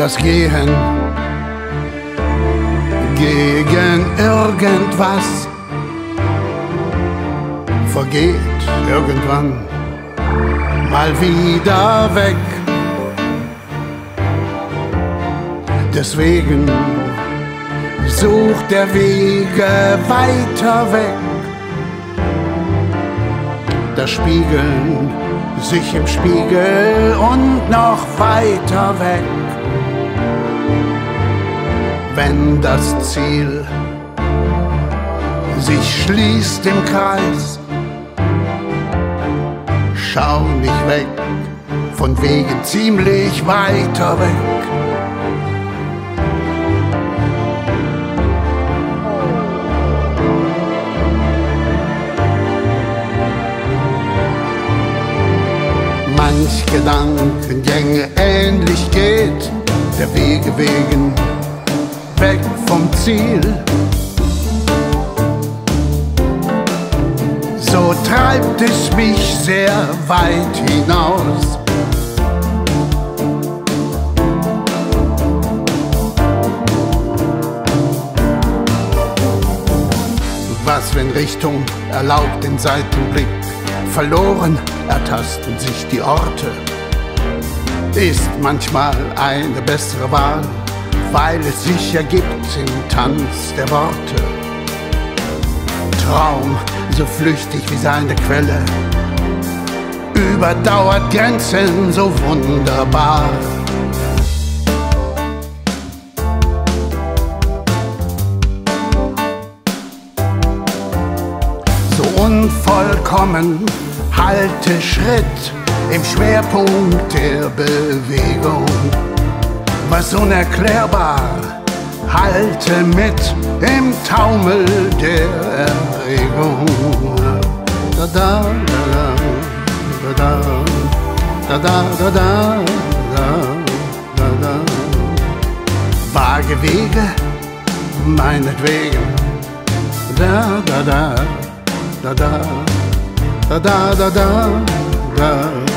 das Gehen gegen irgendwas vergeht irgendwann mal wieder weg. Deswegen sucht der Wege weiter weg. Das Spiegeln sich im Spiegel und noch weiter weg. Wenn das Ziel. Sich schließt im Kreis, schau nicht weg, von Wegen ziemlich weiter weg. Manch Gedankengänge ähnlich geht, der Wege wegen weg vom Ziel. so treibt es mich sehr weit hinaus. Was, wenn Richtung erlaubt den Seitenblick? Verloren ertasten sich die Orte. Ist manchmal eine bessere Wahl, weil es sich ergibt im Tanz der Worte. Traum so flüchtig wie seine Quelle, überdauert Grenzen so wunderbar. So unvollkommen halte Schritt im Schwerpunkt der Bewegung, was unerklärbar halte mit im Taumel der Erregung. Da da da da da da da da da da da Vage Wege, meinetwegen. Da da da da da da da da da da da da da da